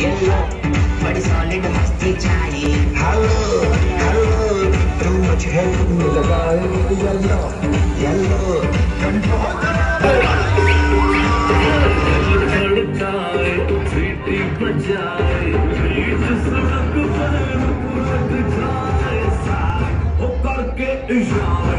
ये बड़ी सॉलिड हस्ती चाहिए हेलो हेलो तू मुझे लगाए येलो येलो कंट्रोल बजाए प्लीज़ करके इशारे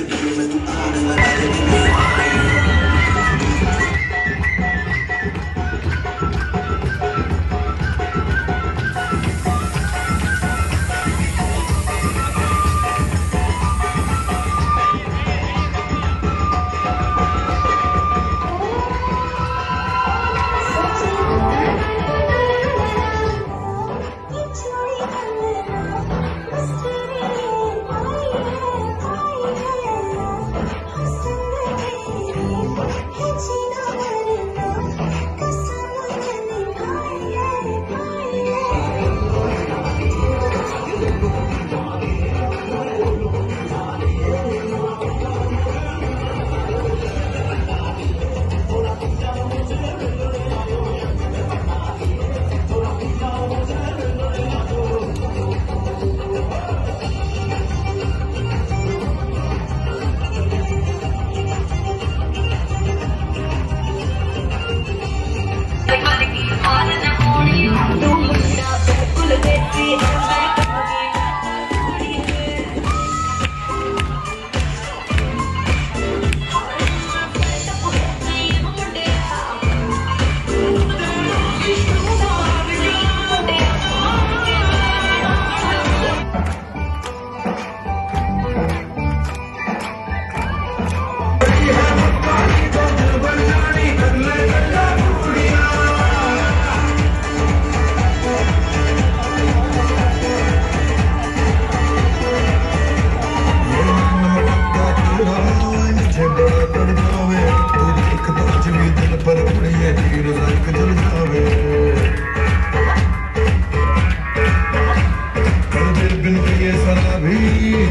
ये सलामी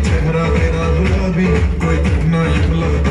चेहरा मेरा गुलाबी कोई कितना लगता